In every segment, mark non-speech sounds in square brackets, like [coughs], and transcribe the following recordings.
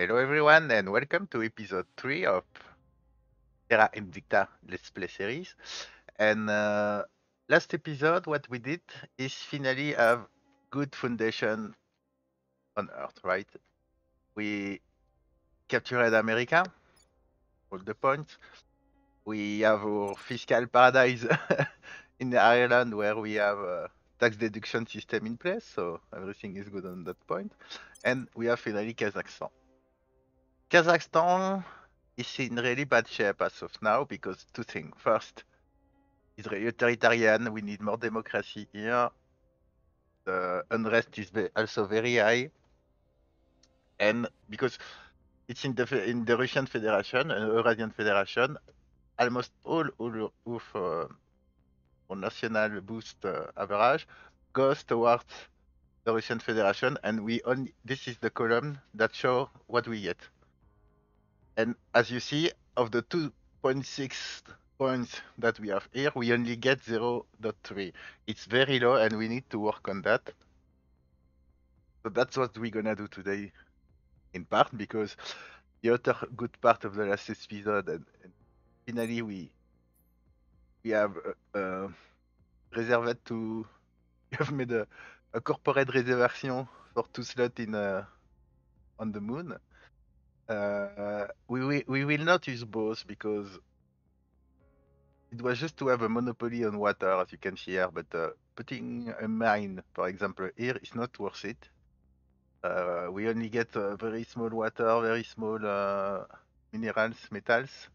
Hello everyone and welcome to episode 3 of Terra Invicta Let's Play series. And uh, last episode what we did is finally have good foundation on Earth, right? We captured America, all the points. We have our fiscal paradise [laughs] in Ireland where we have tax deduction system in place, so everything is good on that point. And we have finally Kazakhstan. Kazakhstan is in really bad shape as of now because two things. First, it's really authoritarian. We need more democracy here. The unrest is also very high, and because it's in the in the Russian Federation and Eurasian Federation, almost all all of uh, our national boost uh, average goes towards the Russian Federation, and we only this is the column that show what we get. And as you see, of the 2.6 points that we have here, we only get 0.3. It's very low and we need to work on that. So that's what we're gonna do today in part because the other good part of the last episode and, and finally we we have uh, uh, reserved to [laughs] we have made a, a corporate reservation for two slots in uh, on the moon. Uh, we, we we will not use both because it was just to have a monopoly on water, as you can see here. But uh, putting a mine, for example, here is not worth it. Uh, we only get uh, very small water, very small uh, minerals, metals.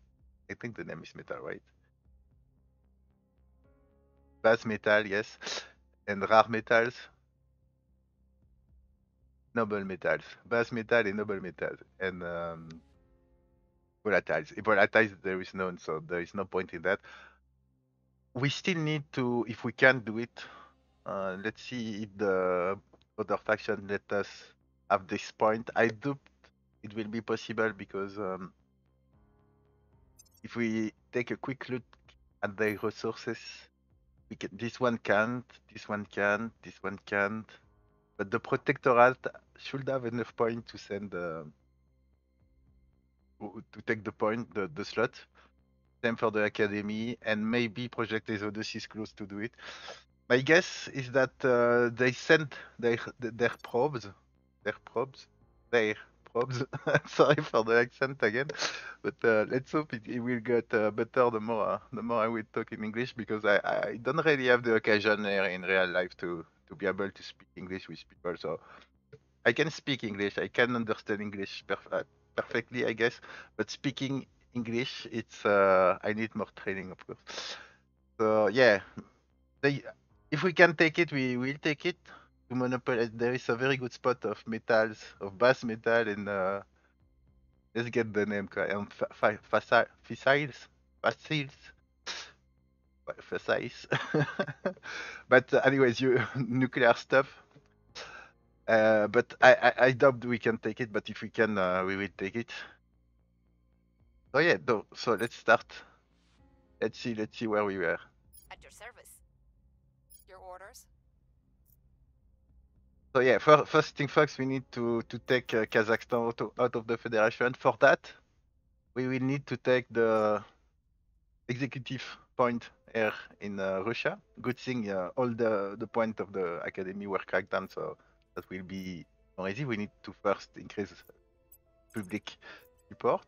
I think the name is metal, right? Base metal, yes, and rare metals. Noble metals, base metal and noble metals, and um, volatiles. If volatiles, there is none, so there is no point in that. We still need to, if we can do it, uh, let's see if the other faction let us have this point. I doubt it will be possible because um, if we take a quick look at the resources, we can, this one can't, this one can't, this one can't, but the protectorate should have enough point to send uh, to take the point, the, the slot. Same for the academy, and maybe Project Exodus is close to do it. My guess is that uh, they sent their their probes, their probes, their probes. [laughs] Sorry for the accent again, but uh, let's hope it, it will get uh, better the more the more I will talk in English because I, I don't really have the occasion here in real life to to be able to speak English with people. So I can speak English, I can understand English perf- uh, perfectly, I guess, but speaking English, it's uh, I need more training, of course. So yeah, they, if we can take it, we will take it. To monopolize, there is a very good spot of metals, of base metal, and uh, let's get the name. Um, fa- fa- facile, fossils, Fa- [laughs] but uh, anyways, you [laughs] nuclear stuff. Uh, but I, I I doubt we can take it. But if we can, uh, we will take it. So yeah, no, so let's start. Let's see, let's see where we were. At your service. Your orders? So yeah, fir- first thing first, we need to to take uh, Kazakhstan out of, out of the federation. For that, we will need to take the executive point here in uh, Russia. Good thing, uh, all the the point of the academy were cracked down, so that will be more easy. We need to first increase public support.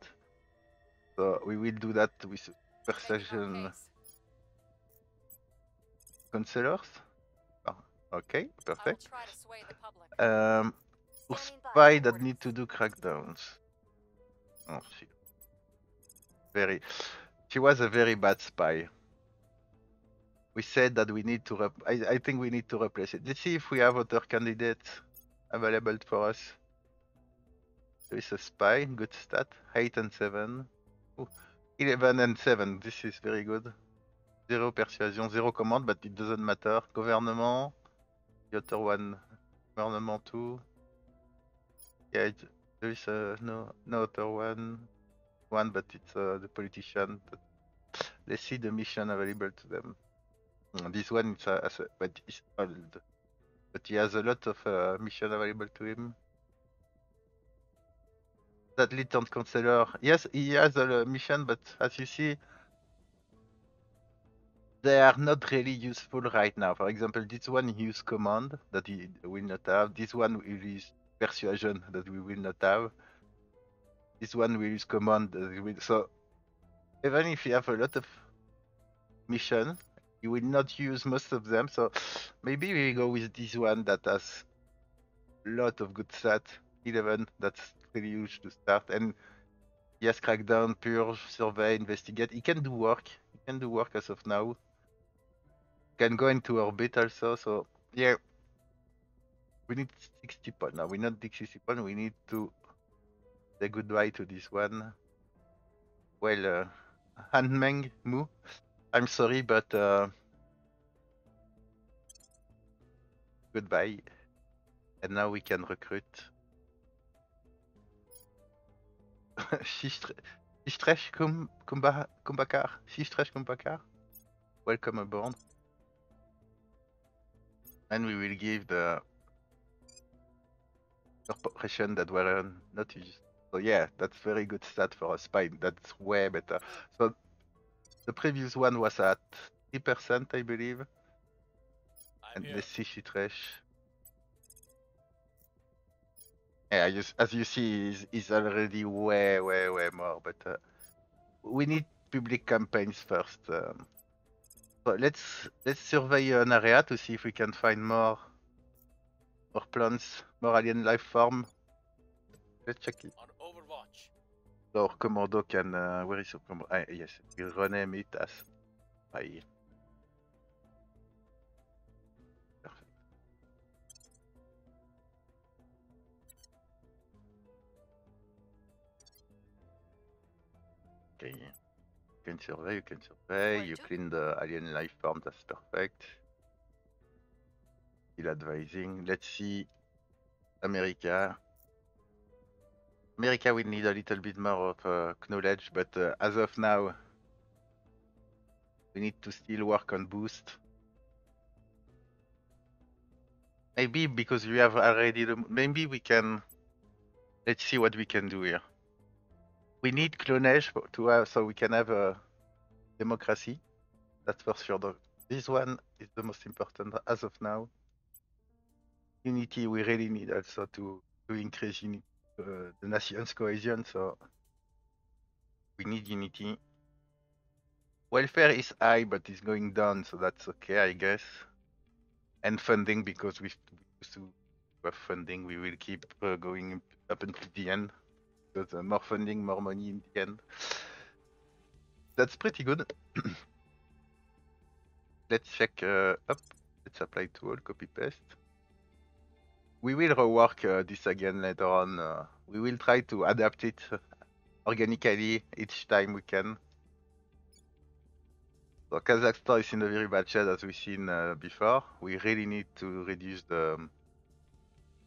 So we will do that with persuasion counselors. Oh, okay, perfect. try to sway the public. Um, or spy that need to do crackdowns. Oh, she very. She was a very bad spy. We said that we need to. Rep- I, I think we need to replace it. Let's see if we have other candidates available for us. There is a spy, good stat. Eight and seven. Ooh, Eleven and seven. This is very good. Zero persuasion, zero command, but it doesn't matter. Gouvernement. The other one, gouvernement two. Yeah, it, there is uh, no no other one, one, but it's uh, the politician. But let's see the mission available to them. Mm, This one is uh, as a, but it's old, but he has a lot of uh, mission available to him. that lieutenant counselor. Yes, he has a mission, but as you see, they are not really useful right now. For example, this one use command that he will not have. This one will use persuasion that we will not have. This one will use command will. So even if you have a lot of mission, you will not use most of them. So maybe we go with this one that has a lot of good stats. 11, that's really huge to start. And yes, crackdown, purge, survey, investigate. He can do work. He can do work as of now. Can go into orbit also. So yeah, we need 60 points now. We're not 60 points. We need to say goodbye to this one. Well, uh, Handmeng Mu, I'm sorry, but uh, goodbye. And now we can recruit. [laughs] Shistre- Shistresh Kum- Kumbakar. Shistresh Kumbakar. Welcome aboard. And we will give the corporation that were not used. So yeah, that's very good stat for a spy. That's way better. So the previous one was at 3%, I believe. I'm And here. let's see Shitresh. Yeah, just, as you see, is is already way, way, way more. But uh, we need public campaigns first. Um, so let's let's survey an area to see if we can find more, more plants, more alien life form. Let's check it. So Commando can. Uh, where is your commando? Ah, yes, we rename it as. Perfect. Okay. You can survey, you can survey, you clean the alien life form, that's perfect. Still advising. Let's see America. America will need a little bit more of uh, knowledge, but uh, as of now, we need to still work on boost. Maybe because we have already the, maybe we can. Let's see what we can do here. We need knowledge to have so we can have a democracy. That's for sure. This one is the most important as of now. Unity we really need also to to increase uni- uh, the nation's cohesion. So we need unity. Welfare is high, but it's going down, so that's okay, I guess. And funding because we used to have funding, we will keep uh, going up until the end. Because uh, more funding, more money in the end. That's pretty good. [coughs] Let's check uh, up. Let's apply to all, copy paste. We will rework uh, this again later on. Uh, we will try to adapt it [laughs] organically each time we can. So Kazakhstan is in a very bad shape as we've seen uh, before. We really need to reduce the, um,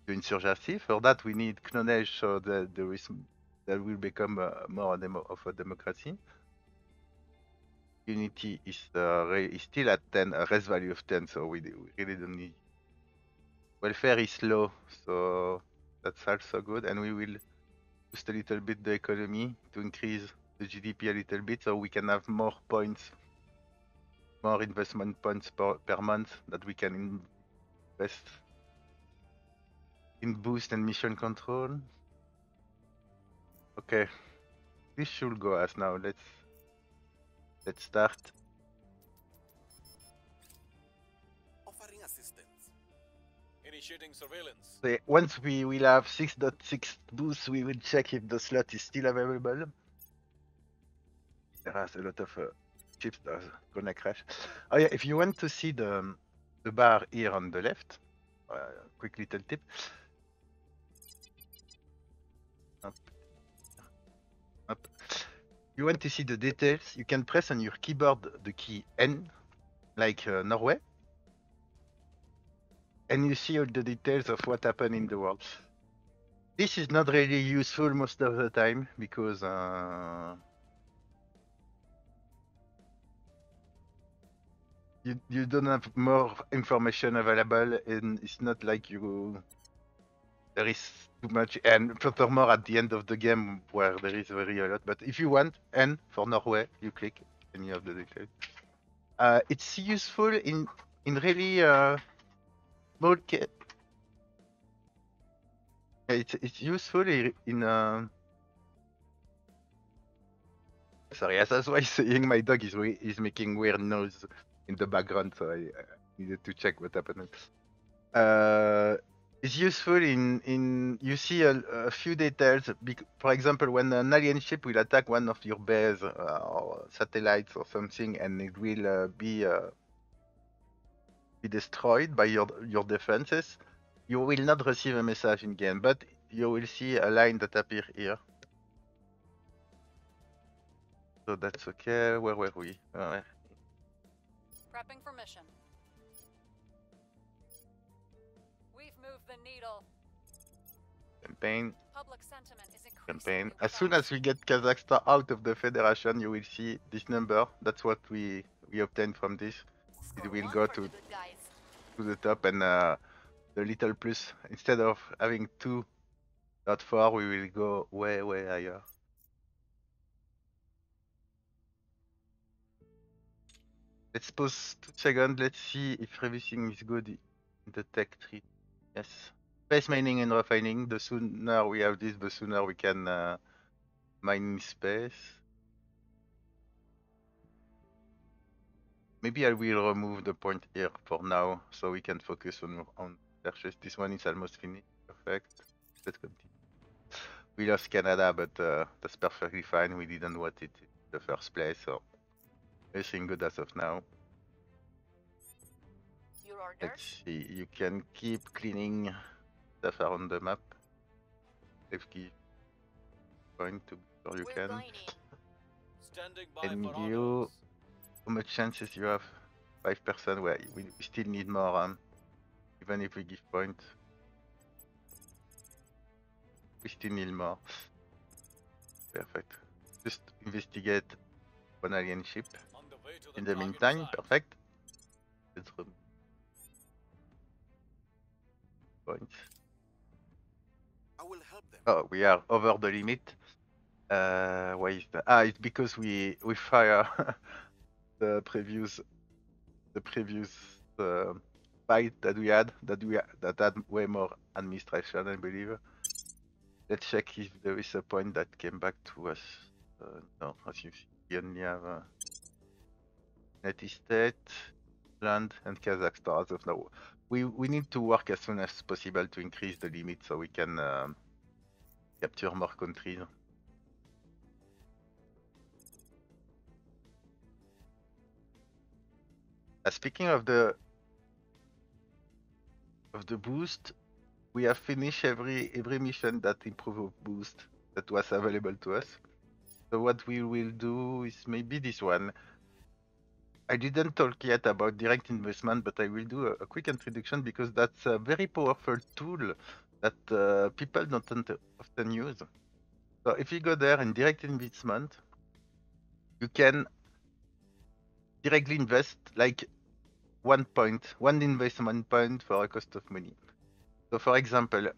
the insurgency. For that, we need knowledge so that there is that will become uh, more demo of a democracy. Unity is uh, is still at 10, a res value of 10, so we, we really don't need. Welfare is low, so that's also good, and we will boost a little bit the economy to increase the GDP a little bit, so we can have more points, more investment points per, per month that we can invest in boost and mission control. Okay, this should go as now. Let's let's start. Initiating surveillance. Once we will have 6.6 boosts, we will check if the slot is still available. There are a lot of uh, chips that are gonna crash. Oh yeah, if you want to see the the bar here on the left, uh, quick little tip. You want to see the details? You can press on your keyboard the key N, like uh, Norway, and you see all the details of what happened in the world. This is not really useful most of the time because uh, you you don't have more information available, and it's not like you there is too much. And furthermore, at the end of the game, where there is very a lot. But if you want N for Norway, you click any of the details. Uh, it's useful in in really uh, small ca- It's it's useful in. Uh... Sorry, I was saying, my dog is is making weird noise in the background, so I, I needed to check what happened. Uh, it's useful in in you see a, a few details. For example, when an alien ship will attack one of your bases uh, or satellites or something, and it will uh, be uh, be destroyed by your your defenses, you will not receive a message in game, but you will see a line that appear here. So that's okay. Where were we? Uh, Prepping for mission. We've moved the needle. campaign. Public sentiment is campaign. As soon as we get Kazakhstan out of the federation, you will see this number. That's what we we obtained from this Score will go to-. To the top, and uh, the little plus instead of having two dot four, we will go way way higher. Let's pause two seconds. Let's see if everything is good in the tech tree. Yes. Space mining and refining. The sooner we have this, the sooner we can uh, mine space. Maybe I will remove the point here for now, so we can focus on on researches. This one is almost finished. Perfect. Let's continue. We lost Canada, but uh, that's perfectly fine. We didn't want it in the first place, so everything good as of now. Your Let's see. You can keep cleaning stuff around the map. If key point to be sure you We're can. Standing by And for you- orders. How much chances you have? Five percent. Well, we, still need more. Um, even if we give point, we still need more. Perfect. Just investigate one alien ship. In the meantime, perfect. Let's rem- Points. Oh, we are over the limit. Uh, why is that? Ah, it's because we we fire [laughs] the previous the previous uh, fight that we had that we that had way more administration, I believe. Let's check if there is a point that came back to us. Uh, no, as you see, we only have uh, United States, land, and Kazakhstan as of now. We we need to work as soon as possible to increase the limit so we can. Um, capture more countries. Speaking of the of the boost, we have finished every every mission that improve boost that was available to us. So what we will do is maybe this one. I didn't talk yet about direct investment, but I will do a, a quick introduction because that's a very powerful tool that uh, people don't often use. So if you go there in direct investment, you can directly invest like one point, one investment point for a cost of money. So for example,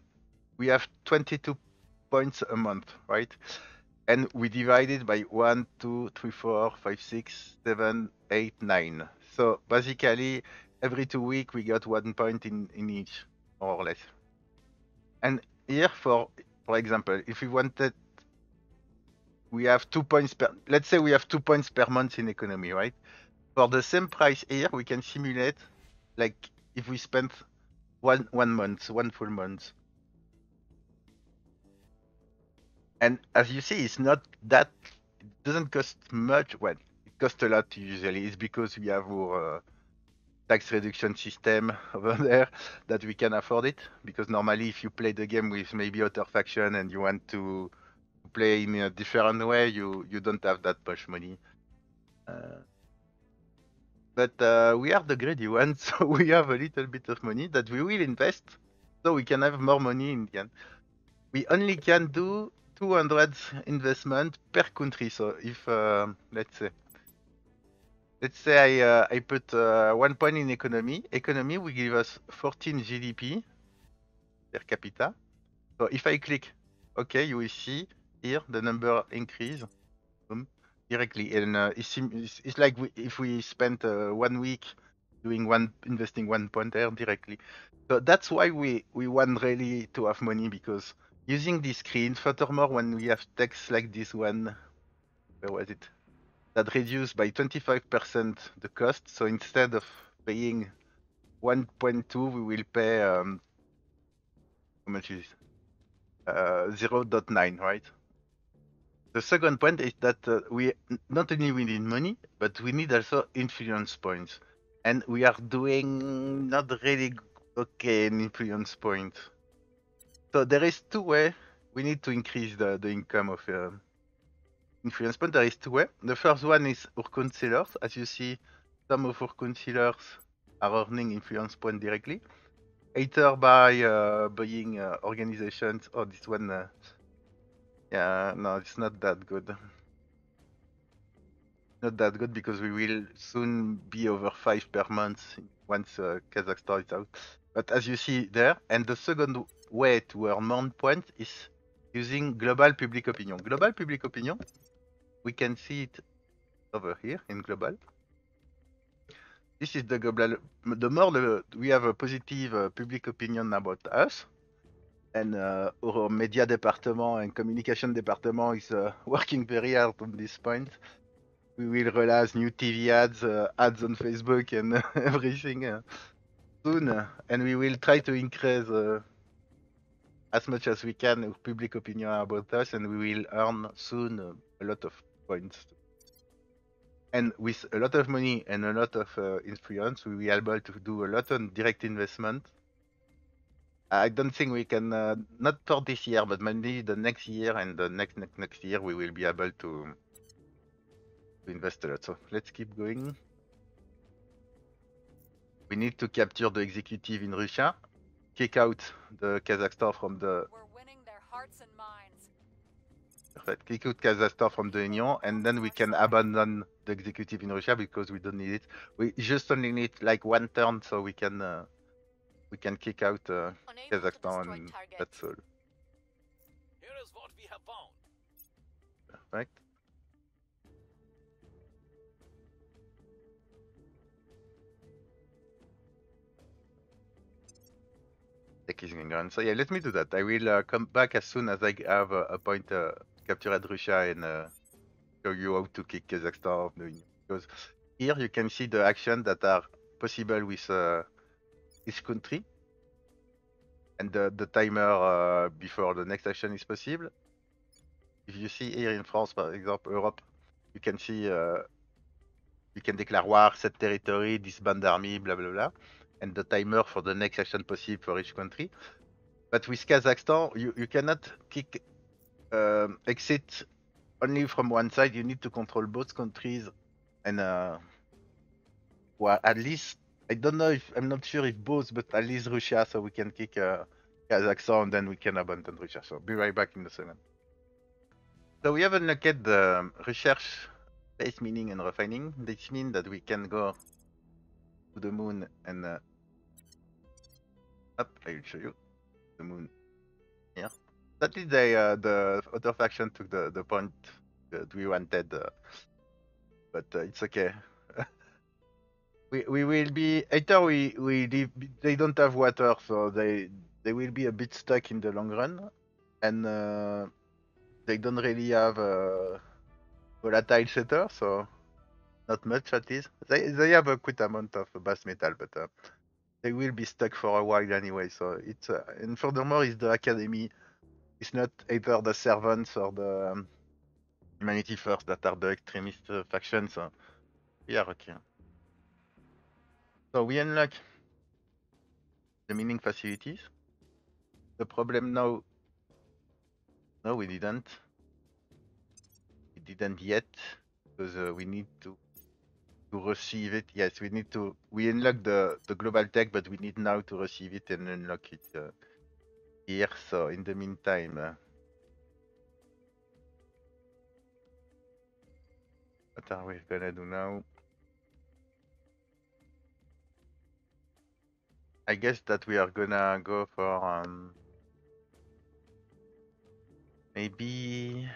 we have 22 points a month, right? And we divide it by 1, 2, 3, 4, 5, 6, 7, 8, 9. So basically, every two weeks we got one point in, in each, more or less. And here, for for example, if we wanted, we have two points per. Let's say we have two points per month in economy, right? For the same price here, we can simulate, like if we spent one one month, one full month. And as you see, it's not that. It doesn't cost much. Well, it costs a lot usually. It's because we have our uh, tax reduction system [laughs] over there that we can afford it because normally if you play the game with maybe other faction and you want to play in a different way you you don't have that much money uh, but uh, we are the greedy ones [laughs] so we have a little bit of money that we will invest so we can have more money in the end we only can do 200 investment per country so if uh, let's say Let's say I uh, I put uh, one point in economy. Economy will give us 14 GDP per capita. So if I click OK, you will see here the number increase boom, directly. And uh, it's, it's like we, if we spent uh, one week doing one investing one pointer directly. So that's why we we want really to have money because using this screen. Furthermore, when we have text like this one, where was it? That reduced by 25% the cost. So instead of paying 1.2, we will pay um, how much is it? Uh, 0.9, right? The second point is that uh, we not only we need money, but we need also influence points, and we are doing not really okay in influence points. So there is two way we need to increase the, the income of uh, influence point. There is two way. The first one is our councillors. As you see, some of our councillors are earning influence point directly, either by uh, buying uh, organizations or this one. Yeah, no, it's not that good. Not that good because we will soon be over five per month once uh, Kazakhstan is out. But as you see there, and the second way to earn more points is using global public opinion. Global public opinion, we can see it over here in global. This is the global. The more the, we have a positive uh, public opinion about us, and uh, our media department and communication department is uh, working very hard on this point. We will release new TV ads, uh, ads on Facebook, and [laughs] everything uh, soon, uh, and we will try to increase uh, as much as we can public opinion about us, and we will earn soon a lot of points. And with a lot of money and a lot of influence, we will be able to do a lot on direct investment. I don't think we can, uh, not for this year, but maybe the next year and the next next next year, we will be able to, to invest a lot. So let's keep going. We need to capture the executive in Russia, kick out the Kazakhstan from the We're winning their hearts and minds. Perfect. Kick out Kazakhstan from the Union, and then we can abandon the executive in Russia because we don't need it. We just only need like one turn, so we can uh, we can kick out uh, Kazakhstan, and that's all. Here is what we have found. Perfect. Tech is going. So yeah, let me do that. I will uh, come back as soon as I have a, a point uh, captured Russia and uh, show you how to kick Kazakhstan off the Union. Because here you can see the actions that are possible with uh, each country and the, the timer uh, before the next action is possible. If you see here in France, for example, Europe, you can see uh, you can declare war, set territory, disband army, blah blah blah, and the timer for the next action possible for each country. But with Kazakhstan, you, you cannot kick um, exit only from one side. You need to control both countries, and uh, well, at least I don't know if I'm not sure if both, but at least Russia, so we can kick uh, Kazakhstan, and then we can abandon Russia. So be right back in a second. So we haven't looked at the research, space mining, and refining. This means that we can go to the moon and uh, up. I will show you the moon here. That is the uh, the other faction took the the point that we wanted, uh, but uh, it's okay. We we will be either we we leave, they don't have water, so they they will be a bit stuck in the long run, and. Uh, they don't really have a volatile setter, so not much at least. They they have a quite amount of base metal, but uh, they will be stuck for a while anyway. So it's uh, and furthermore, is the academy. It's not either the servants or the um, humanity first that are the extremist uh, factions. So we are okay. So we unlock the mining facilities. The problem now no, we didn't. We didn't yet because uh, we need to to receive it. Yes, we need to. We unlock the the global tech, but we need now to receive it and unlock it uh, here. So in the meantime, uh, what are we gonna do now? I guess that we are gonna go for um, maybe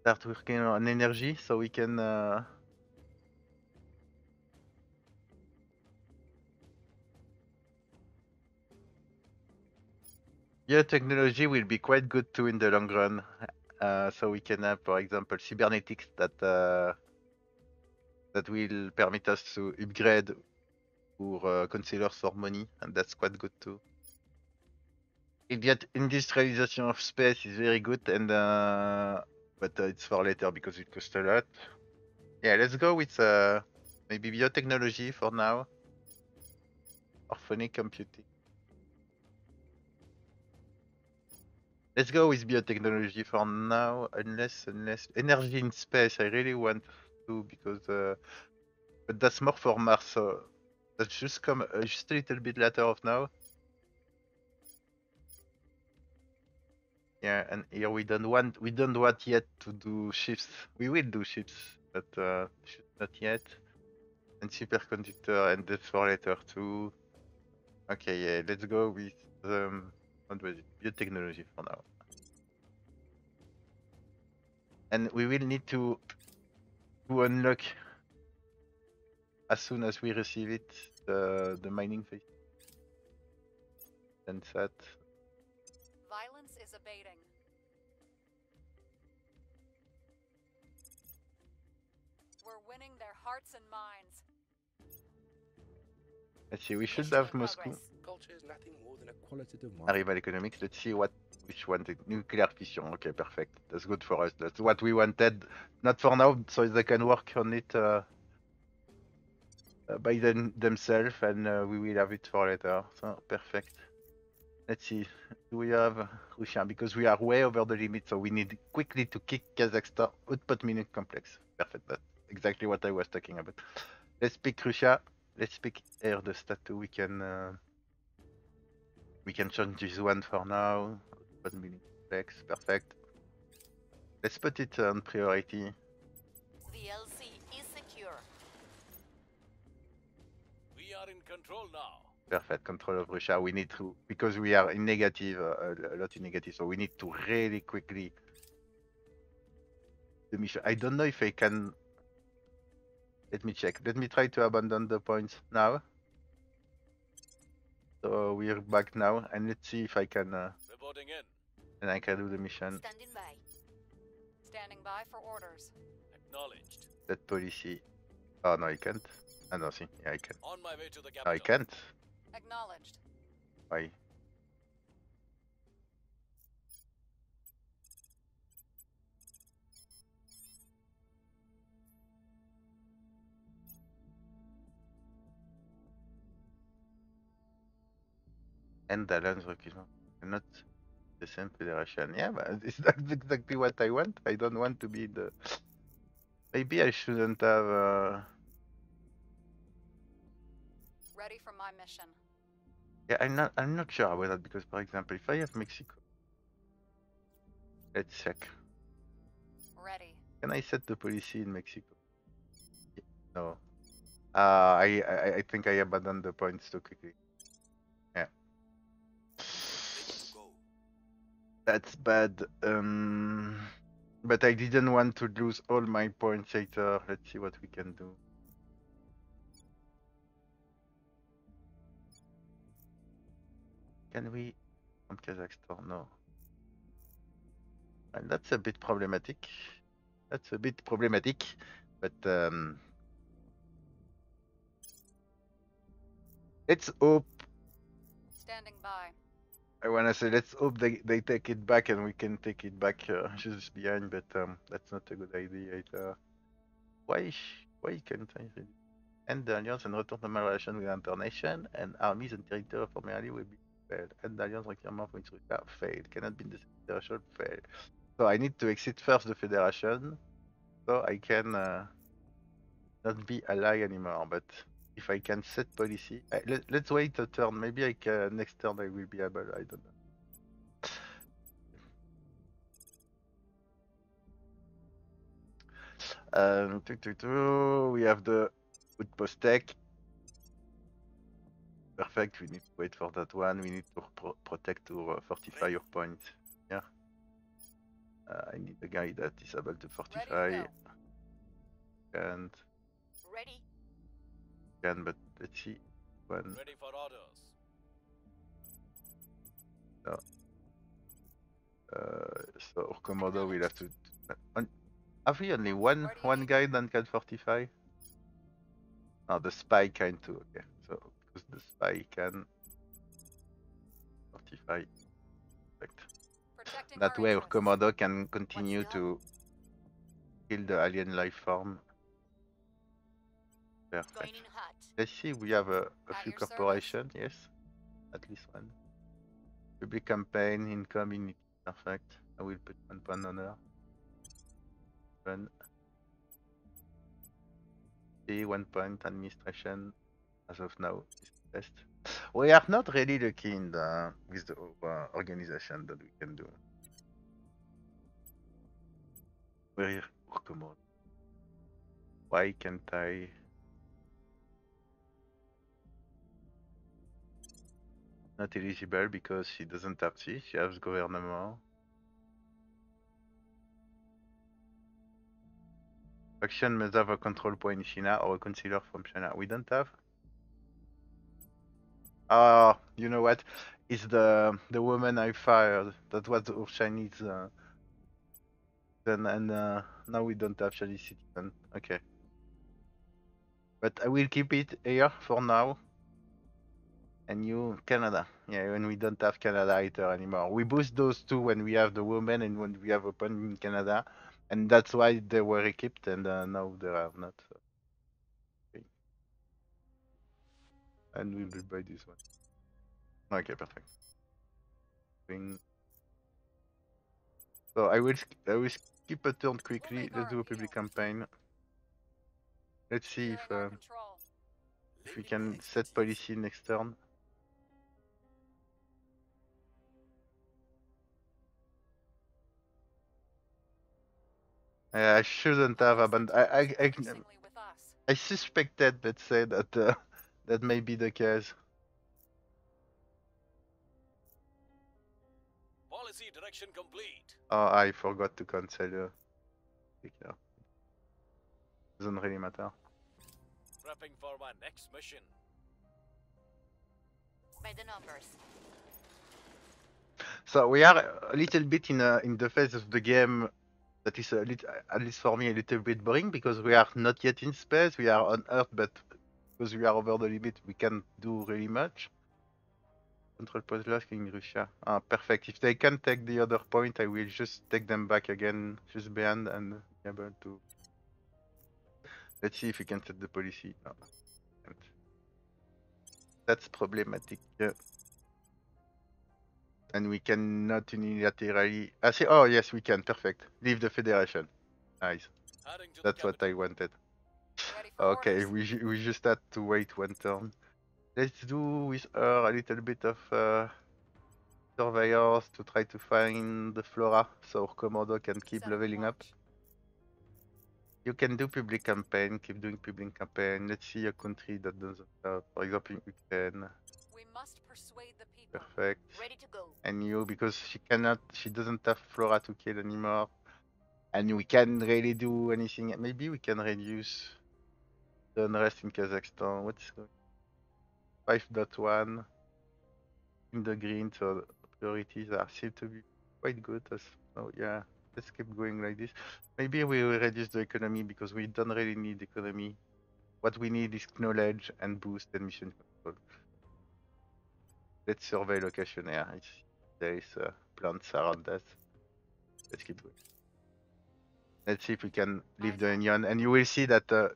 start working on energy so we can. Uh... Yeah, technology will be quite good too in the long run. Uh, so we can have, for example, cybernetics that uh, that will permit us to upgrade our uh, concealers for money, and that's quite good too. Idiot industrialization of space is very good, and uh, but uh, it's for later because it costs a lot. Yeah, let's go with uh, maybe biotechnology for now. Or phonic computing. Let's go with biotechnology for now, unless unless energy in space. I really want to because, uh, but that's more for Mars. That's just come uh, just a little bit later off now. Yeah, and here we don't want we don't want yet to do ships. We will do ships, but uh, not yet. And superconductor and that's for later too. Okay, yeah, let's go with um, what was it? Biotechnology for now. And we will need to to unlock as soon as we receive it the the mining phase. And that Violence is abating. We're winning their hearts and minds. let's see, we should have Moscow. Culture is nothing more than a qualitative Arrival economics. Let's see what which one the nuclear fission. Okay, perfect. That's good for us. That's what we wanted. Not for now, so they can work on it uh, by them themselves, and uh, we will have it for later. So perfect. Let's see. Do we have Russia? Because we are way over the limit, so we need quickly to kick Kazakhstan output mining complex. Perfect. That's exactly what I was talking about. Let's pick Russia. Let's pick air the statue. We can. Uh, we can change this one for now. One million complex, perfect. Let's put it on priority. Control now. Perfect control of Russia. We need to because we are in negative, uh, a lot in negative, so we need to really quickly the mission. I don't know if I can. Let me check. Let me try to abandon the points now. So we're back now, and let's see if I can. Uh, Reporting in. and I can do the mission. Standing by. Standing by for orders. Acknowledged. That policy. Oh no, I can't. I don't see. Yeah, I can. On my way to the capital. I can't. Acknowledged. Why? And the lands recruitment not the same federation. Yeah, but it's [laughs] not exactly what I want. I don't want to be the. Maybe I shouldn't have. Uh... Ready for my mission. Yeah, I'm not. I'm not sure about that because, for example, if I have Mexico, let's check. Ready. Can I set the policy in Mexico? Y- No. Uh, I, I I think I abandoned the points too quickly. Yeah. Ready to go. That's bad. Um, but I didn't want to lose all my points later. Let's see what we can do. Can we from Kazakhstan? No. And that's a bit problematic. That's a bit problematic, but um, let's hope Standing by. I wanna say let's hope they, they take it back and we can take it back uh, just behind, but um, that's not a good idea either. Why why can't I really end the alliance and return to my relation with another nation and armies and territory formerly will be failed. End the alliance requirement for its Russia failed. Cannot be the federation failed. So I need to exit first the federation so I can uh, not be ally anymore, but if I can set policy. Uh, let, let's wait a turn. Maybe I can next turn I will be able. I don't know. Um, we have the outpost tech. Perfect. We need to wait for that one. We need to pro- protect or uh, fortify your point. Yeah. Uh, I need a guy that is able to Ready fortify. to. And Ready. can, but let's see. One. Ready for orders. Uh, so Komodo will have to. on- Have we only one Where do you one guy that can fortify? Oh, the spy can too. Okay, so because the spy can fortify. Perfect. Protecting That way, interests. Komodo can continue to kill the alien life form. Perfect. Let's see, we have a, a few corporations, yes. At least one. Public campaign, income, unity. Perfect. I will put one point on her. One. See, one point administration as of now is the best. We are not really in the with the uh, organization that we can do. Where come on. Why can't I not eligible because she doesn't have C, she has government. Faction must have a control point in China or a consular from China. We don't have. Ah, you know what? It's the the woman I fired. That was our Chinese. Uh, then and uh, now we don't have Chinese citizen. Okay. But I will keep it here for now. And you, Canada. Yeah, when we don't have Canada either anymore. We boost those two when we have the woman and when we have open in Canada. And that's why they were equipped and uh, now they are not. so. And we will buy this one. Okay, perfect. Thing. So I will sk- I will skip a turn quickly. Let's do a public campaign. Let's see if uh, if we can set policy next turn. I shouldn't have abandoned. I, I, I. I suspected, let's say, that uh, that may be the case. Policy direction complete. Oh, I forgot to cancel. Uh, take care. Doesn't really matter. Prepping for my next mission. By the numbers. So we are a little bit in a, in the phase of the game that is a little, at least for me, a little bit boring because we are not yet in space. We are on Earth, but because we are over the limit, we can't do really much. Control post lost in Russia. Ah, perfect. If they can take the other point, I will just take them back again, just behind and be able to. Let's see if we can set the policy. No. That's problematic. Yeah. And we cannot unilaterally. I say, oh yes, we can. Perfect. Leave the federation. Nice. That's what I wanted. Okay, we we just had to wait one turn. Let's do with her a little bit of uh, surveillance to try to find the flora, so our Komodo can keep Set leveling up. You can do public campaign, keep doing public campaign. Let's see a country that doesn't have, for example, Ukraine. We must persuade the people. Perfect. Ready to go. and you because she cannot she doesn't have flora to kill anymore and we can really do anything maybe we can reduce the unrest in kazakhstan what's the 5.1 in the green so priorities are seem to be quite good as so yeah let's keep going like this. Maybe we will reduce the economy because we don't really need economy. What we need is knowledge and boost and mission control. Let's survey location here it's there is uh, plants around us. Let's keep going. Let's see if we can leave the union, and you will see that uh,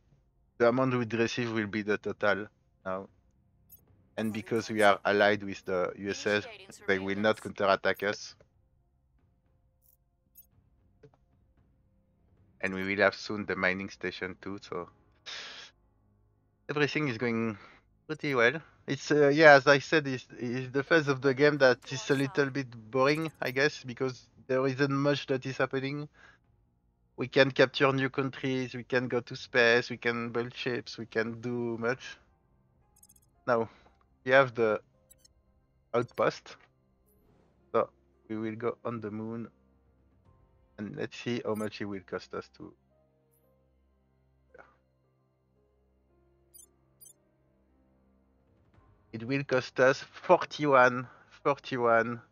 the amount we receive will be the total now. And because we are allied with the USS, they will not counterattack us. And we will have soon the mining station too, so everything is going pretty well. It's uh, yeah, as I said, it's, it's the phase of the game that is a little bit boring, I guess, because there isn't much that is happening. We can capture new countries, we can go to space, we can build ships, we can do much. Now, we have the outpost, so we will go on the moon And let's see how much it will cost us to. It will cost us 41, 41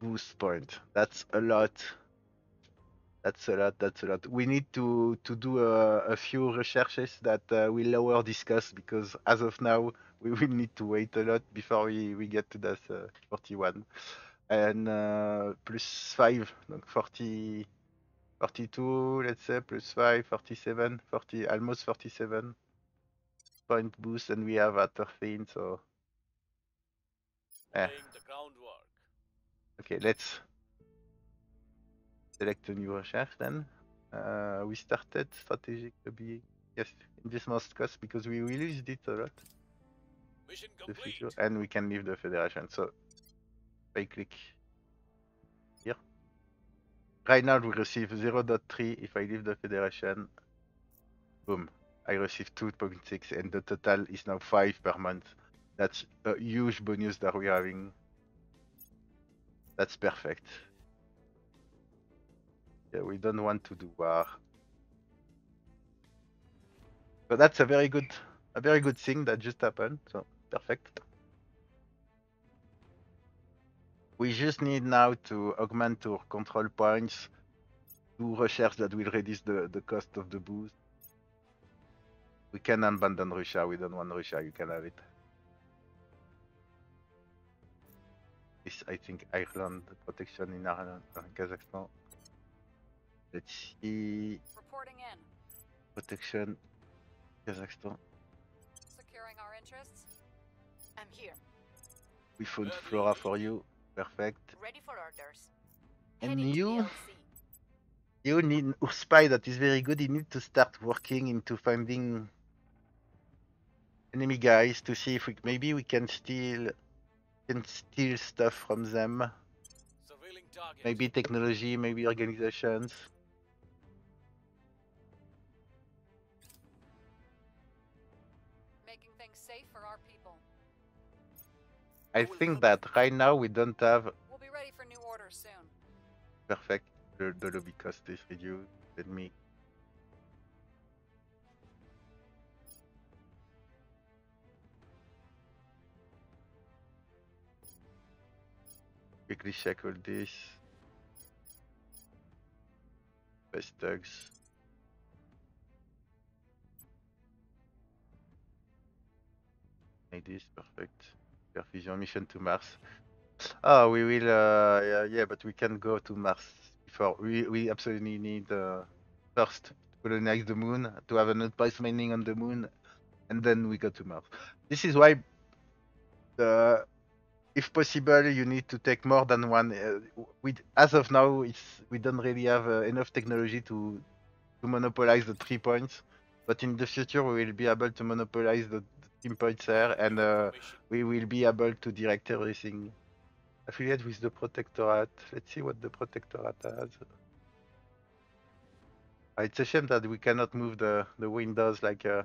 boost point. That's a lot. That's a lot. That's a lot. We need to to do a, a few researches that uh, will lower this cost because as of now we will need to wait a lot before we, we get to that uh, 41 and uh, plus 5 donc 40 42 let's say plus 5 47 40 almost 47 point boost and we have a 13 so Yeah. The groundwork. okay let's select a new research then uh, we started strategic lobbying yes in this most cost because we will use it a lot. Mission complete. future and we can leave the federation so I click here. Right now we receive 0.3 if I leave the federation boom I receive 2.6 and the total is now 5 per month. That's a huge bonus that we're having. That's perfect yeah we don't want to do war. But that's a very good a very good thing that just happened. So perfect. We just need now to augment our control points do research that will reduce the, the cost of the boost. We can abandon Russia. We don't want Russia. You can have it. This I think Ireland protection in Ireland uh, Kazakhstan let's see Reporting in. protection Kazakhstan Securing our interests. I'm here. we found Ready. Flora for you perfect Ready for orders. And Heading you? You need a spy that is very good. You need to start working into finding enemy guys to see if we maybe we can steal can steal stuff from them. Maybe technology, maybe organizations. I think that right now we don't have We'll be ready for new orders soon. perfect the, the lobby cost is reduced. Let me quickly check all this. Best tags. Like this, perfect. Perfusion mission to Mars. Ah, we will. Uh, yeah, yeah, but we can go to Mars before. We we absolutely need uh, first to colonize the moon, to have an outpost mining on the moon, and then we go to Mars. This is why, the, if possible, you need to take more than one. Uh, with as of now, it's we don't really have uh, enough technology to to monopolize the three points. But in the future, we will be able to monopolize the team points there, and uh, we will be able to direct everything. Affiliate with the Protectorate. Let's see what the Protectorate has. Ah, It's a shame that we cannot move the, the windows like uh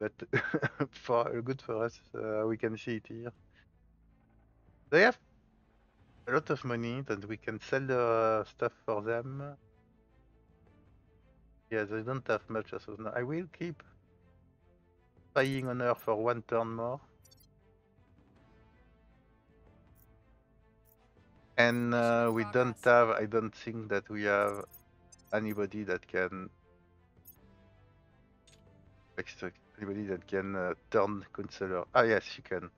but [laughs] for good for us, uh, we can see it here. They have a lot of money that we can sell the stuff for them. Yeah, they don't have much as of now. I will keep spying on her for one turn more. And uh, we don't have, I don't think that we have anybody that can, anybody that can uh, turn counselor. Ah yes, she can.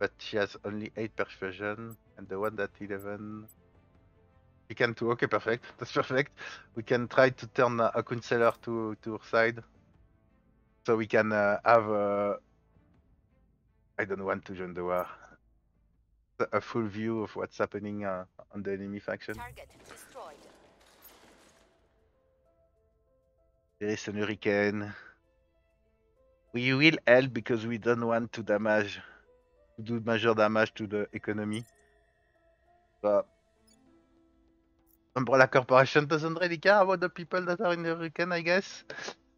But she has only 8 persuasion, and the one that 11, We can too. Okay, perfect. [laughs] That's perfect. We can try to turn uh, a counselor to, to her side. So we can uh, have, uh, I don't want to join the war. A full view of what's happening uh, on the enemy faction. Target destroyed. There is an hurricane. We will help because we don't want to damage, to do major damage to the economy. But Umbrella Corporation doesn't really care about the people that are in the hurricane, I guess.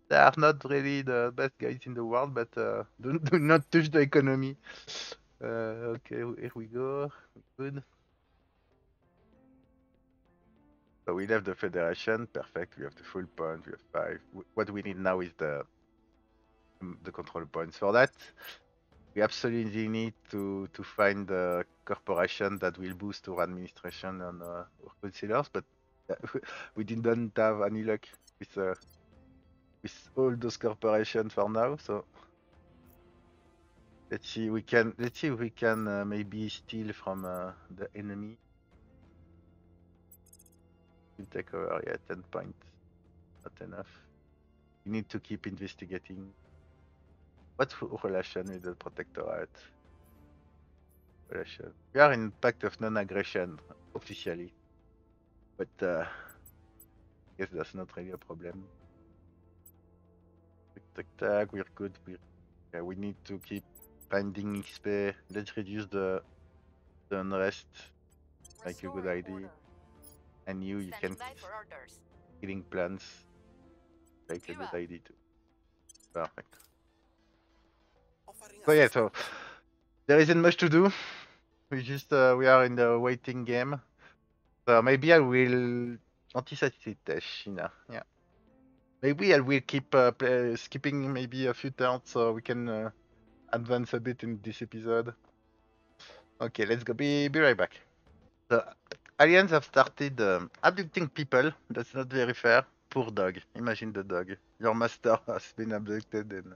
They are not really the best guys in the world, but uh, do, do not touch the economy. Uh, okay, here we go. Good. So we left the Federation. Perfect. We have the full point. We have five. What we need now is the mm, the control points for that. We absolutely need to to find the corporation that will boost our administration and uh, our councillors, but uh, [laughs] we didn't have any luck with uh, with all those corporations for now. So let's see. We can let's see if we can uh, maybe steal from uh, the enemy. We'll take over. Yeah, ten points. Not enough. We need to keep investigating. What's relation with the protectorate? Relation. We are in pact of non-aggression officially, but uh, guess that's not really a problem. Tick, tick, we're good. We're yeah, we need to keep finding XP. Let's reduce the the unrest. Like a good idea. order. And you, you Standing can by for killing plants. Like a good up. idea too. Perfect. So yeah, so there isn't much to do. We just uh, we are in the waiting game. So maybe I will anti-satellite China. Yeah. Maybe I will keep uh, play, skipping maybe a few turns so we can uh, advance a bit in this episode. Okay, let's go. Be be right back. The aliens have started um, abducting people. That's not very fair. Poor dog. Imagine the dog. Your master [laughs] has been abducted and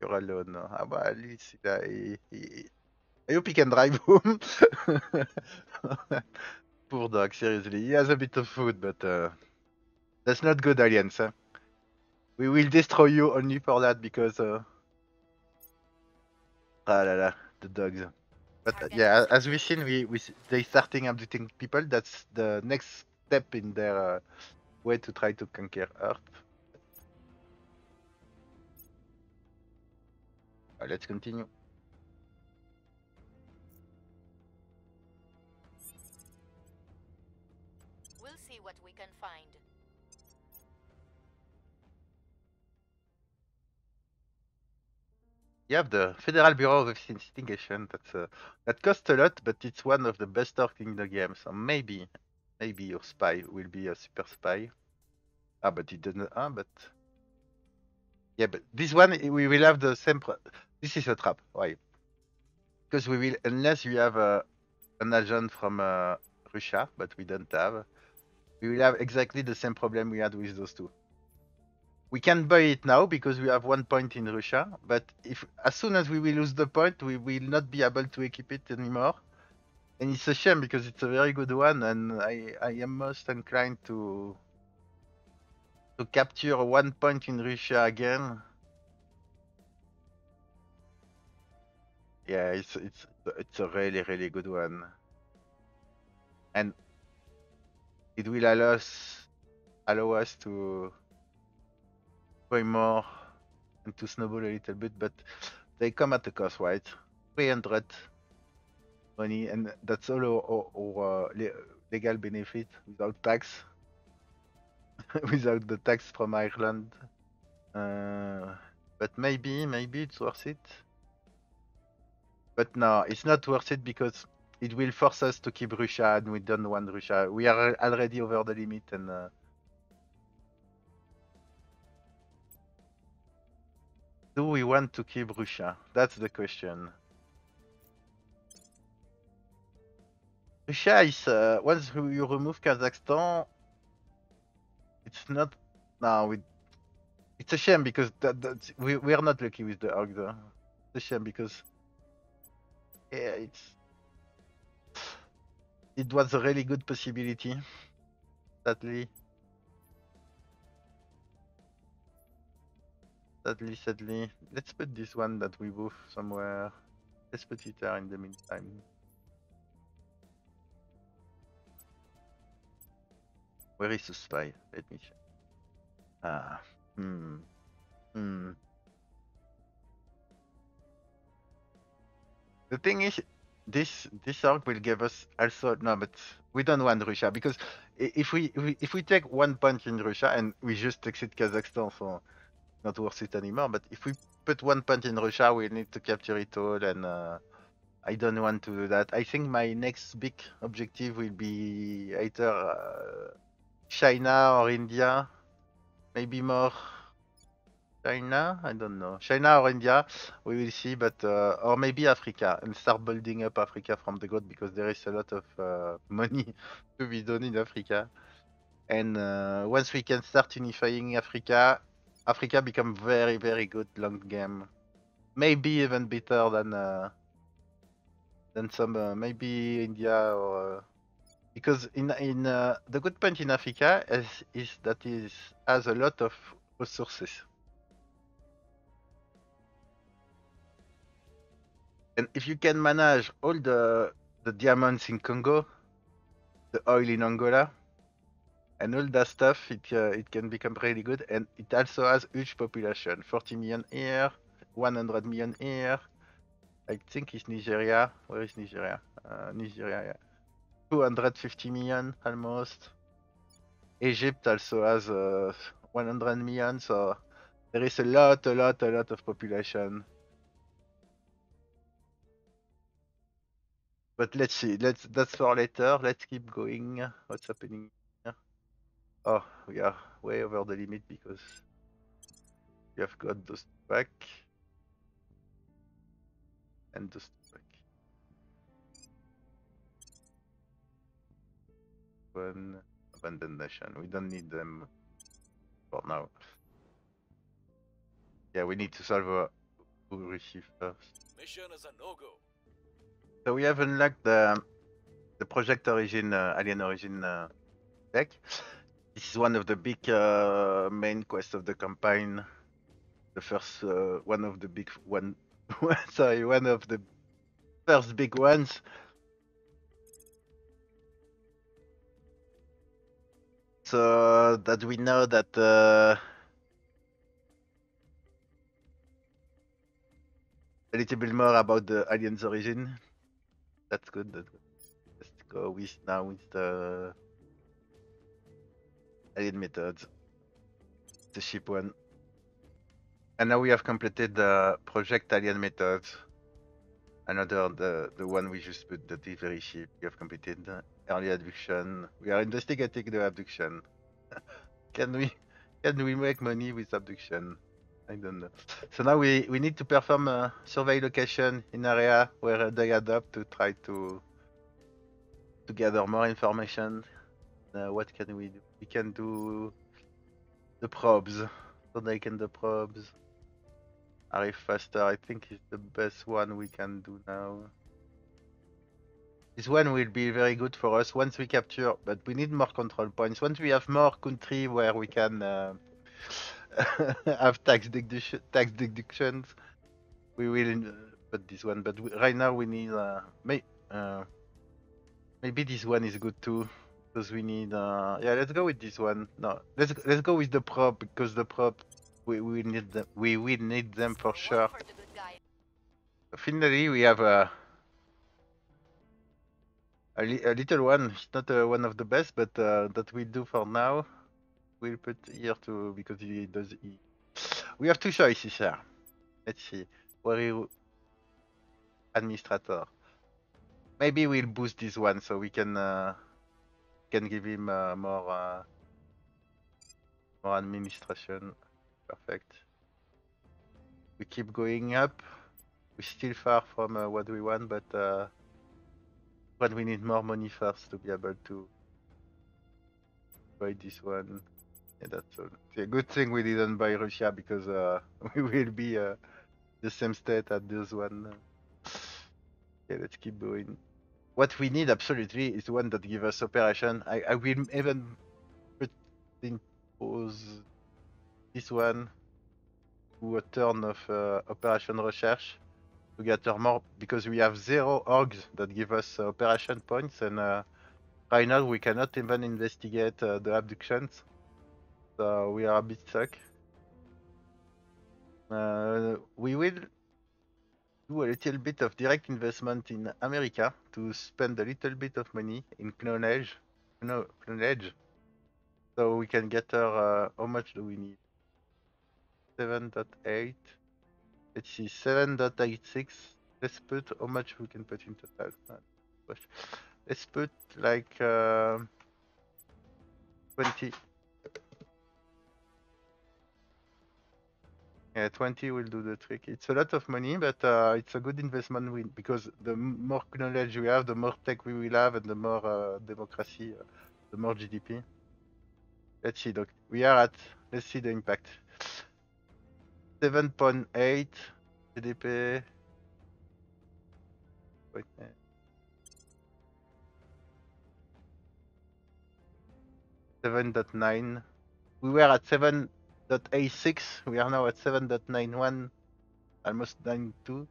you're alone. Ah, least uh, he, he, I hope he can drive [laughs] home. [laughs] Poor dog, seriously. He has a bit of food, but uh, that's not good, aliens. Huh? We will destroy you only for that because. Uh... Ah la la, the dogs. But uh, yeah, as we've seen, we, we they starting abducting people. That's the next step in their uh, way to try to conquer Earth. Uh, let's continue. You have the Federal Bureau of Investigation. That's uh, that costs a lot, but it's one of the best orcs in the game. So maybe, maybe your spy will be a super spy. Ah, but it doesn't. Ah, but yeah, but this one we will have the same. This is a trap. Why? Because we will, unless you have a an agent from uh, Russia, but we don't have. We will have exactly the same problem we had with those two. We can buy it now because we have one point in Russia, but if as soon as we will lose the point, we will not be able to equip it anymore. And it's a shame because it's a very good one, and I I am most inclined to to capture one point in Russia again. Yeah, it's it's it's a really really good one, and it will allow us allow us to buy more and to snowball a little bit, but they come at a cost, right? 300 money, and that's all our, our, our le- legal benefit without tax, [laughs] without the tax from Ireland. Uh, but maybe, maybe it's worth it. But no, it's not worth it because it will force us to keep Russia, and we don't want Russia. We are already over the limit, and uh, do we want to keep Russia? That's the question. Russia is uh, once you remove Kazakhstan, it's not now. We, it's a shame because that, that we we are not lucky with the though. It's a shame because yeah, it's it was a really good possibility. Sadly, sadly, sadly. Let's put this one that we both somewhere. Let's put it there in the meantime. Where is the spy? Let me check. Ah, hmm, hmm. The thing is, this this org will give us also no, but we don't want Russia because if we, if we take one point in Russia and we just exit Kazakhstan, so not worth it anymore. But if we put one point in Russia, we need to capture it all, and uh, I don't want to do that. I think my next big objective will be either uh, China or India. Maybe more China. I don't know. China or India. We will see, but uh, or maybe Africa and start building up Africa from the ground because there is a lot of uh, [laughs] money to be done in Africa. And uh, once we can start unifying Africa, Africa become very very good long game. Maybe even better than uh, than some uh, maybe India or uh, because in in uh, the good point in Africa is is that it has a lot of resources. And if you can manage all the the diamonds in Congo, the oil in Angola, and all that stuff, it uh, it can become really good. And it also has huge population, 40 million here, 100 million here. I think it's Nigeria. Where is Nigeria? Uh, Nigeria, yeah. 250 million almost. Egypt also has uh, 100 million, so there is a lot, a lot, a lot of population. But let's see. Let's that's for later. Let's keep going. What's happening? Oh, we are way over the limit because we have got those back and those back. One abandoned nation. We don't need them for now. Yeah, we need to solve who receive first. Mission is a no-go. So we have unlocked the the Project Origin uh, Alien Origin uh, deck. [laughs] This is one of the big uh, main quests of the campaign. The first uh, one of the big one. [laughs] sorry, one of the first big ones. So that we know that uh, a little bit more about the alien's origin. That's good. That's good. Let's go with now with the alien methods. The ship one. And now we have completed the project alien methods. Another the the one we just put the delivery ship. We have completed the early abduction. We are investigating the abduction. [laughs] can we can we make money with abduction? I don't know. So now we, we need to perform a survey location in area where they adopt to try to to gather more information. Uh, what can we do? We can do the probes. So they can the probes. Arrive faster, I think is the best one we can do now. This one will be very good for us once we capture, but we need more control points. Once we have more country where we can uh, [laughs] have tax tax deductions, we will uh, put this one. But we, right now we need uh, may, uh, maybe this one is good too because we need. Uh, yeah, let's go with this one. No, let's let's go with the prop because the prop we we need them. We will need them for sure. for the good guy. Finally, we have a a, li- a little one. It's not uh, one of the best, but uh, that we do for now. We'll put here to because he does. He... We have two choices here. Let's see. Where you administrator. Maybe we'll boost this one so we can uh, can give him uh, more uh, more administration. Perfect. We keep going up. We're still far from uh, what we want, but uh, but we need more money first to be able to buy this one. Yeah, that's all. It's a good thing we didn't buy Russia because uh, [laughs] we will be uh, the same state at this one. Yeah, let's keep going. What we need absolutely is one that gives us operation. I, I will even pause this one to a turn of uh, operation research to gather more because we have zero orgs that give us uh, operation points and uh, right now we cannot even investigate uh, the abductions so we are a bit stuck uh, we will do a little bit of direct investment in America to spend a little bit of money in clonage no clonage so we can get her uh, how much do we need 7.8 Let's see, 7.86. Let's put how much we can put in total. Uh. Let's put like uh, 20. Yeah, 20 will do the trick. It's a lot of money, but uh, it's a good investment win because the more knowledge we have, the more tech we will have, and the more uh, democracy, uh, the more GDP. Let's see, doc. We are at, let's see the impact. 7.8 GDP. Wait, eh. Seven point nine. We were at seven point eight six. We are now at seven point nine one, almost 92.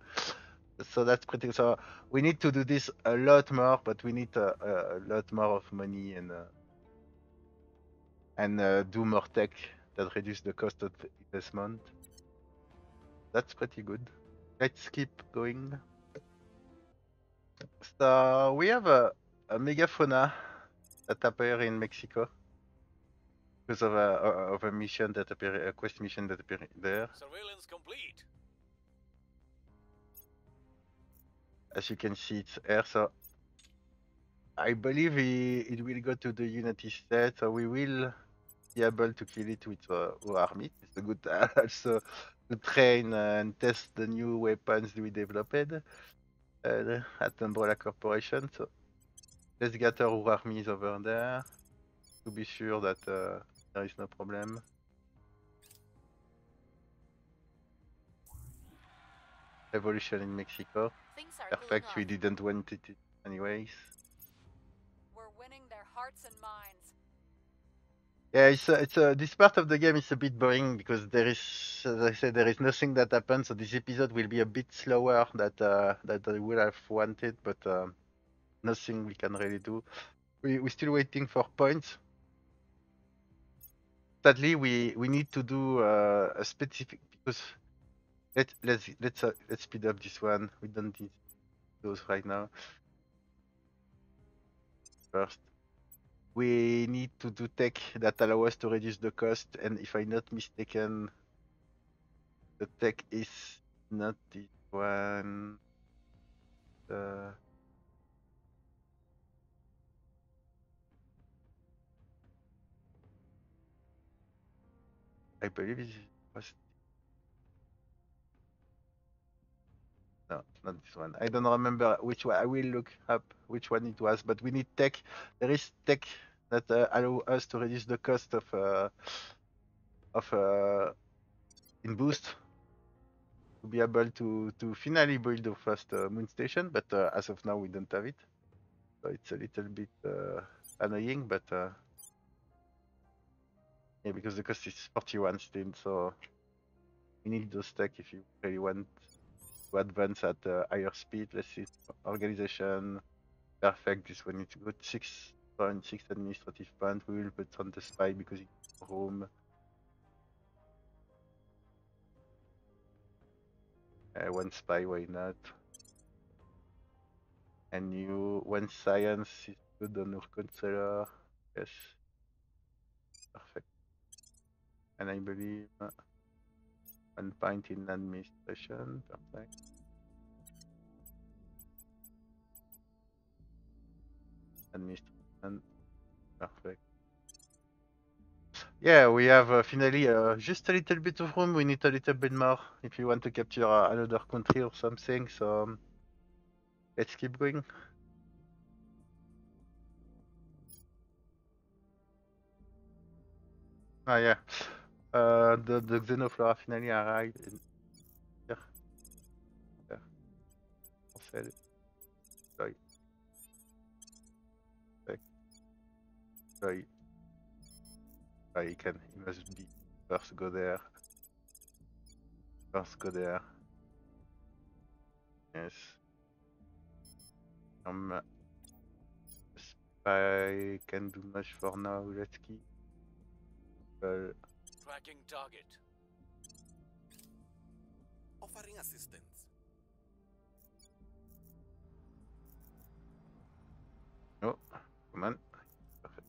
So that's pretty. So we need to do this a lot more, but we need a, a, a lot more of money and uh, and uh, do more tech that reduce the cost of investment. That's pretty good. Let's keep going. So we have a, a megafauna that appear in Mexico because of a of a mission that appear a quest mission that appear there. Surveillance complete. As you can see, it's air. So I believe he, it will go to the United States. So we will be able to kill it with uh, our army. It's a good [laughs] also to train uh, and test the new weapons we developed uh, at Umbrella Corporation. So let's gather our armies over there to be sure that uh, there is no problem. Revolution in Mexico. Perfect, we didn't want it anyways. We're winning their hearts and minds. Yeah, it's a, it's a, this part of the game is a bit boring because there is, as I said, there is nothing that happens. So this episode will be a bit slower that uh, that I would have wanted, but um, nothing we can really do. We we're still waiting for points. Sadly, we we need to do uh, a specific because let let's let's uh, let's speed up this one. We don't need those right now. First we need to do tech that allow us to reduce the cost and if i'm not mistaken the tech is not this one uh, i believe it was no not this one. I don't remember which one i will look up which one it was but we need tech. There is tech that uh, allow us to reduce the cost of uh, of uh, in boost. To be able to to finally build the first uh, moon station but uh, as of now we don't have it. So it's a little bit uh, annoying but uh, yeah because the cost is 41 still so we need those tech if you really want to advance at uh, higher speed let's see organization perfect this one is good six point six administrative points. We will put on the spy because it's home. Uh, one spy, why not? And you one science is good on your counselor. Yes. Perfect. And I believe uh, one point in administration. Perfect. Administration. Perfect. Yeah, we have uh, finally uh, just a little bit of room. We need a little bit more if you want to capture uh, another country or something. So um, let's keep going. Ah yeah, uh, the the Xenoflora. In... Here. Here. Marcel. Sorry. Sorry. Ah, he can. He must be first go there. First go there. Yes. Um, spy can do much for now. Let's keep. Well, Tracking target. Offering assistance. oh, come on. Perfect.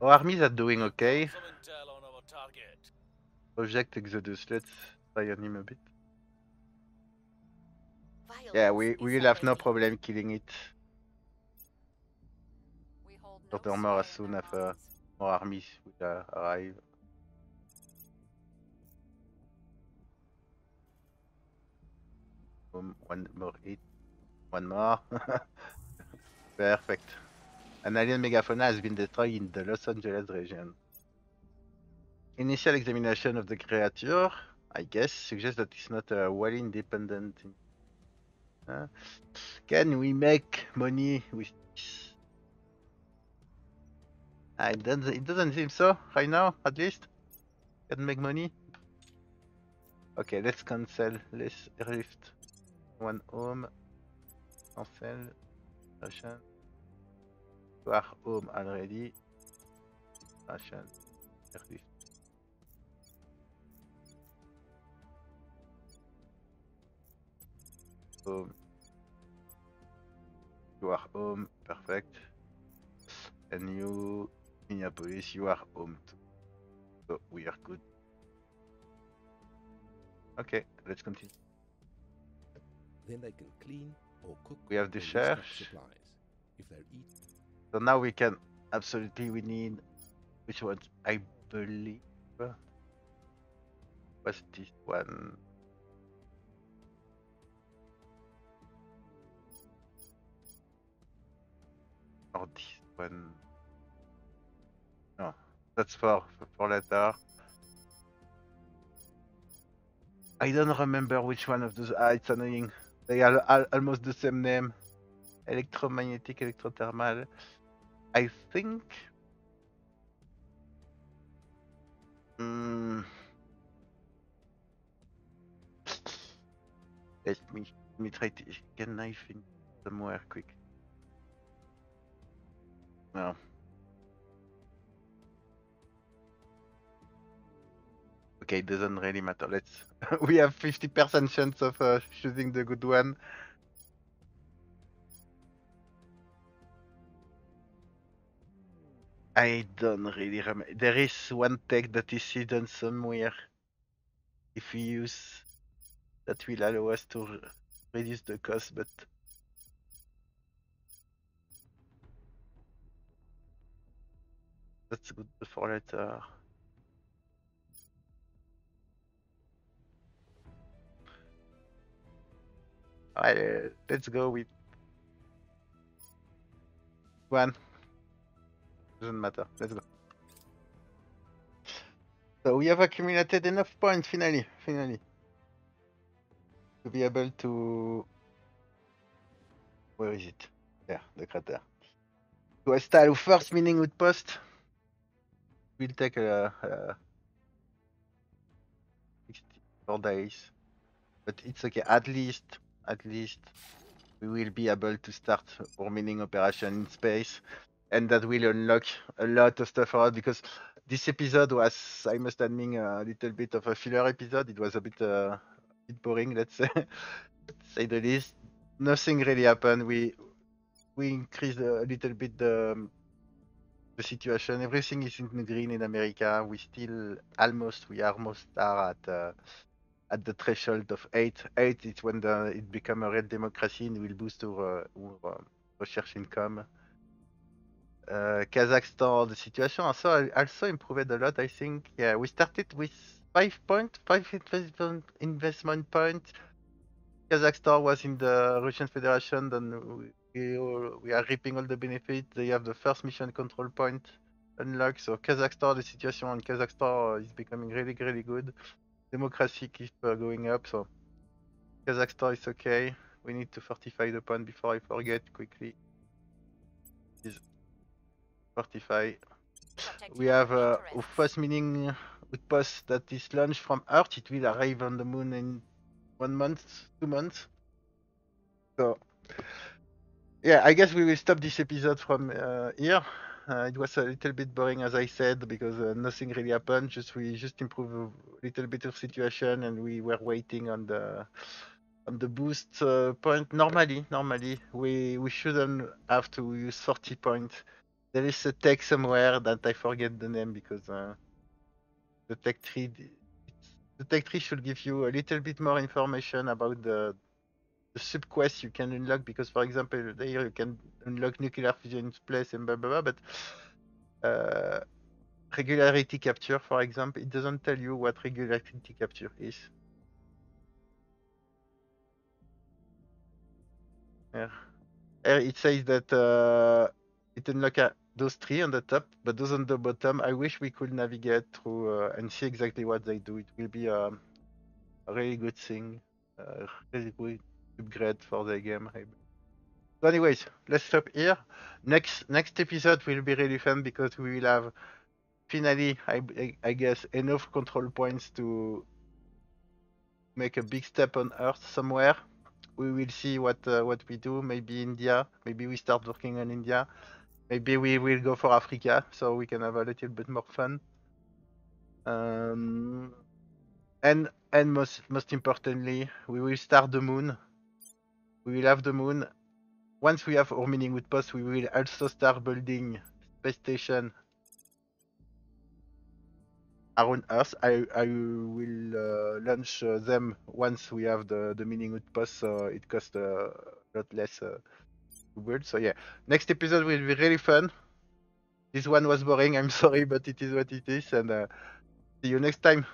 Our armies are doing okay. Some intel on our target. Project Exodus. Let's try on him a bit. Violence Yeah, we is we will have no already- problem killing it. We we hold no Dr. more as sway in soon their as uh, minds. more armies will uh, arrive. One more hit. One more. Perfect. An alien megafauna has been destroyed in the Los Angeles region. Initial examination of the creature, I guess, suggests that it's not a well independent. Uh, can we make money with this? I don't, it doesn't seem so right now, at least. Can make money. Okay, let's cancel. Let's rift one home. Cancel. Fashion. You are home already. Fashion. Rift. Home. You are home. Perfect. And you, Minneapolis, you are home too. So we are good. Okay, let's continue. Then they can clean or cook. We have the church. supplies. If they're eat, So now we can absolutely we need which one I believe was this one. Or this one. No, that's for for later. I don't remember which one of those. Ah, it's annoying. They are al- almost the same name. Electromagnetic, electrothermal. I think. Mm. Let me let me try to get knife in somewhere quick. No. Okay, it doesn't really matter. Let's. [laughs] we have 50% chance of uh, choosing the good one. I don't really remember. There is one tech that is hidden somewhere. If we use that will allow us to re- reduce the cost, but that's good for later. Uh, let's go with one. Doesn't matter. Let's go. So we have accumulated enough points finally, finally, to be able to. Where is it? There, the crater. To install first mining outpost. Will take uh, uh, 64 days, but it's okay. At least, at least, we will be able to start our mining operation in space and that will unlock a lot of stuff for us because this episode was, I must admit, a little bit of a filler episode. It was a bit, uh, bit boring, let's say, [laughs] say the least. Nothing really happened. We we increased a little bit the um, the situation. Everything is in green in America. We still almost we almost are at uh, at the threshold of eight. Eight is when the, it becomes a real democracy and will boost our, our uh, research income. Uh, Kazakhstan, the situation also also improved a lot. I think. Yeah, we started with five point five investment investment point. Kazakhstan was in the Russian Federation, then we we, we are reaping all the benefits. They have the first mission control point unlocked. So Kazakhstan, the situation in Kazakhstan is becoming really really good. Democracy keeps uh, going up. So Kazakhstan is okay. We need to fortify the point before I forget quickly. Is fortify. We have uh, our interests. first mining outpost that is launched from Earth. It will arrive on the moon in one month, two months. So, yeah, I guess we will stop this episode from uh, here. Uh, it was a little bit boring, as I said, because uh, nothing really happened. Just we just improved a little bit of situation, and we were waiting on the on the boost uh, point. Normally, normally we we shouldn't have to use 40 points. There is a tech somewhere that I forget the name because uh, the tech tree. The tech tree should give you a little bit more information about the subquests you can unlock because, for example, there you can unlock nuclear fusion place and blah blah blah. But uh, regularity capture, for example, it doesn't tell you what regularity capture is. Yeah. It says that uh, it unlocks uh, those three on the top, but those on the bottom, I wish we could navigate through uh, and see exactly what they do. It will be um, a really good thing, uh, really good upgrade for the game. So anyways, let's stop here. Next next episode will be really fun because we will have finally, I, I, I guess, enough control points to make a big step on Earth somewhere. We will see what uh, what we do. Maybe India. Maybe we start working on India. Maybe we will go for Africa, so we can have a little bit more fun. Um, and and most most importantly, we will start the moon. We will have the moon. Once we have our mining outpost, we will also start building space station around Earth. I I will uh, launch uh, them once we have the the mining outpost, so it costs a lot less uh, to build. So yeah, next episode will be really fun. This one was boring. I'm [laughs] sorry, but it is what it is, and uh, see you next time.